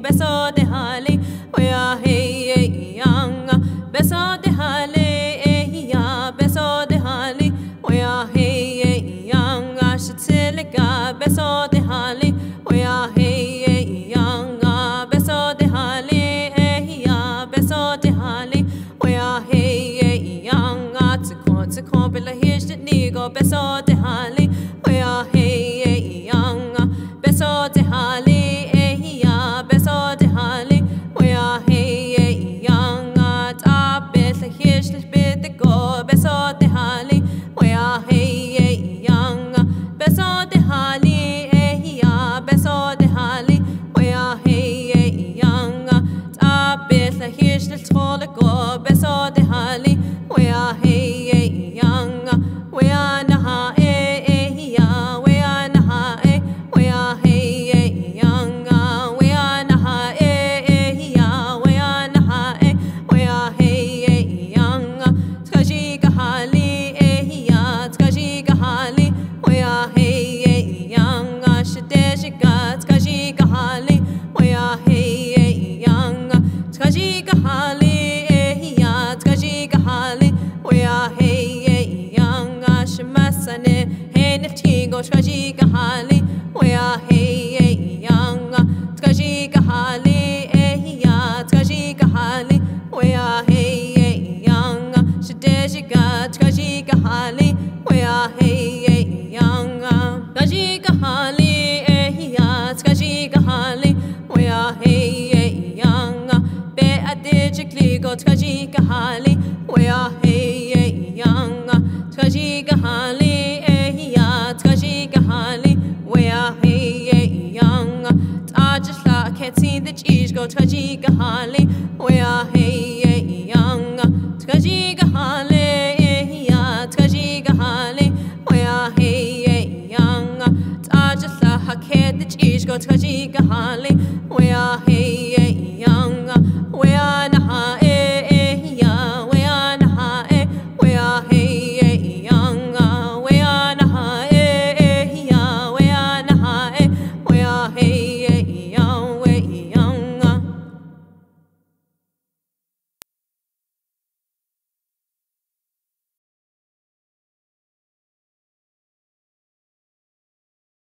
beso de we are hey young beso de hali eh, ya. Beso de we are hey young shitilika beso de we are hey young beso de hali eh, ya. Beso de we are hey ko to ko bela hish ni go beso de hali young beso de hali shimasane hey niftingo tkaji ka hali we are hey young tkaji ka hali eh ya tkaji ka hali we are hey young shide shiga tkaji ka hali we are hey young tkaji ka hali eh ya tkaji ka hali we are hey young be adigically go tkaji ka heti the cheese go taji gahali we are hey young. Taji gahali ya taji gahali we are hey young. Taji la we are hey young.